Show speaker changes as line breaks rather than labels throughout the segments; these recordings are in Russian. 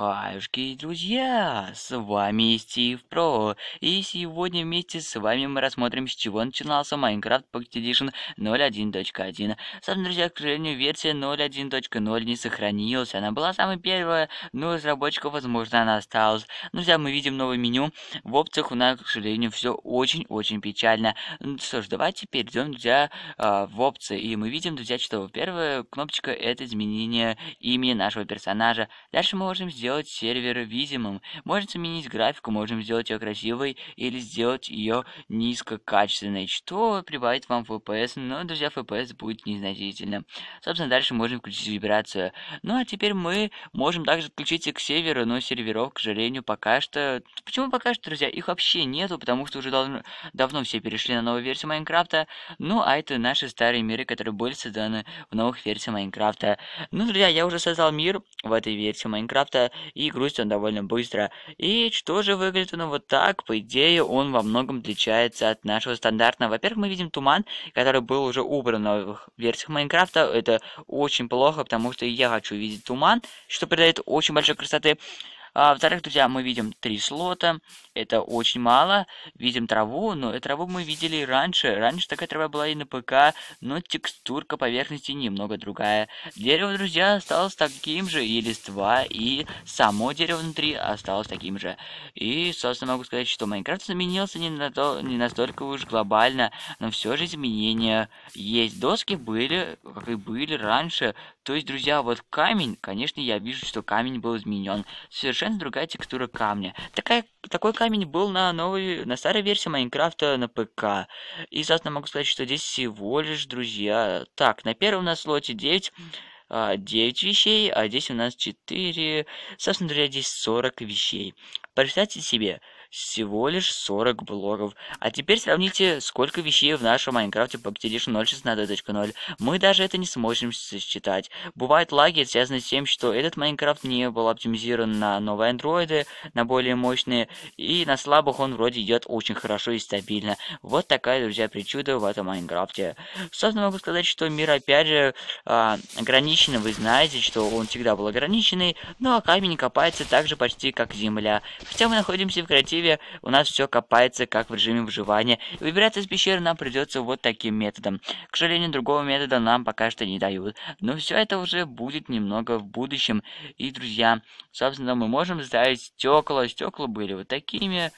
Хаюшки, друзья, с вами Стив Про, и сегодня вместе с вами мы рассмотрим, с чего начинался Minecraft Pocket Edition 0.1.1. Собственно, друзья, к сожалению, версия 0.1.0 не сохранилась, она была самая первая, но у разработчиков, возможно, она осталась. Друзья, мы видим новое меню, в опциях у нас, к сожалению, все очень-очень печально. Ну что ж, давайте перейдем, друзья, а, в опции, и мы видим, друзья, что первая кнопочка это изменение имени нашего персонажа. Дальше мы можем сделать сервер видимым. Можем заменить графику, можем сделать ее красивой или сделать ее низкокачественной, что прибавит вам FPS, но, друзья, FPS будет незначительно. Собственно, дальше можем включить вибрацию. Ну, а теперь мы можем также подключиться к серверу, но серверов, к сожалению, пока что... Почему пока что, друзья? Их вообще нету, потому что уже давно, давно все перешли на новую версию Майнкрафта. Ну, а это наши старые миры, которые были созданы в новых версиях Майнкрафта. Ну, друзья, я уже создал мир в этой версии Майнкрафта и грузится он довольно быстро. И что же выглядит он вот так? По идее, он во многом отличается от нашего стандартного. Во-первых, мы видим туман, который был уже убран в версиях Майнкрафта. Это очень плохо, потому что я хочу видеть туман, что придает очень большой красоты. А, во-вторых, друзья, мы видим три слота. Это очень мало. Видим траву, но траву мы видели раньше. Раньше такая трава была и на ПК, но текстурка поверхности немного другая. Дерево, друзья, осталось таким же, и листва, и само дерево внутри осталось таким же. И, собственно, могу сказать, что Майнкрафт изменился не, на то, не настолько уж глобально, но все же изменения есть. Доски были, как и были раньше. То есть, друзья, вот камень, конечно, я вижу, что камень был изменен. Совершенно совершенно другая текстура камня. Такая, такой камень был на новой, на старой версии Майнкрафта на ПК. И, собственно, могу сказать, что здесь всего лишь, друзья... Так, на первом у нас слоте 9... 9 вещей, а здесь у нас 4. Собственно, друзья, здесь 40 вещей. Представьте себе, всего лишь 40 блоков. А теперь сравните, сколько вещей в нашем Майнкрафте Pocket Edition 0.16.0. Мы даже это не сможем сосчитать. Бывают лаги, связанные с тем, что этот Майнкрафт не был оптимизирован на новые андроиды, на более мощные, и на слабых он вроде идет очень хорошо и стабильно. Вот такая, друзья, причуда в этом Майнкрафте. Собственно, могу сказать, что мир, опять же, а, ограниченный. Вы знаете, что он всегда был ограниченный, но а камень копается так же почти, как земля. Хотя мы находимся в креативе перспективе у нас все копается как в режиме выживания. Выбираться из пещеры нам придется вот таким методом. К сожалению, другого метода нам пока что не дают. Но все это уже будет немного в будущем. И, друзья, собственно, мы можем ставить стекла. Стекла были вот такими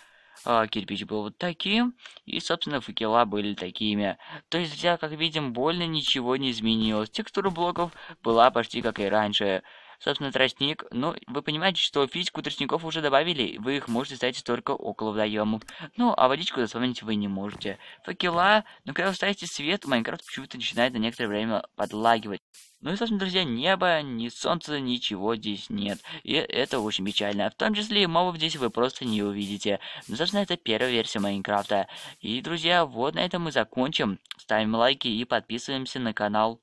а, кирпич был вот таким, и, собственно, факела были такими. То есть, друзья, как видим, больно ничего не изменилось. Текстура блоков была почти как и раньше собственно, тростник. Но вы понимаете, что физику тростников уже добавили, вы их можете ставить только около водоемов. Ну, а водичку заполнить вы не можете. Факела, но когда вы ставите свет, Майнкрафт почему-то начинает на некоторое время подлагивать. Ну и, собственно, друзья, неба, ни солнца, ничего здесь нет. И это очень печально. В том числе и мобов здесь вы просто не увидите. Ну, собственно, это первая версия Майнкрафта. И, друзья, вот на этом мы закончим. Ставим лайки и подписываемся на канал.